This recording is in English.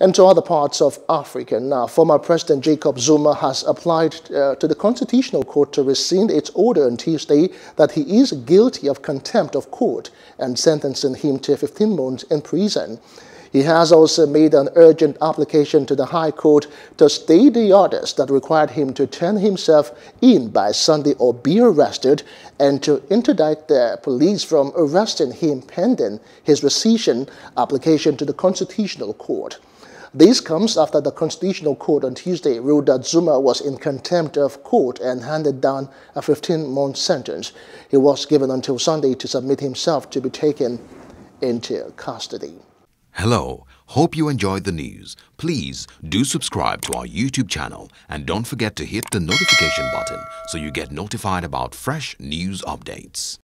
And to other parts of Africa now, former President Jacob Zuma has applied uh, to the Constitutional Court to rescind its order on Tuesday that he is guilty of contempt of court and sentencing him to 15 months in prison. He has also made an urgent application to the High Court to stay the orders that required him to turn himself in by Sunday or be arrested and to interdict the police from arresting him pending his rescission application to the Constitutional Court. This comes after the Constitutional Court on Tuesday ruled that Zuma was in contempt of court and handed down a 15-month sentence. He was given until Sunday to submit himself to be taken into custody. Hello, hope you enjoyed the news. Please do subscribe to our YouTube channel and don't forget to hit the notification button so you get notified about fresh news updates.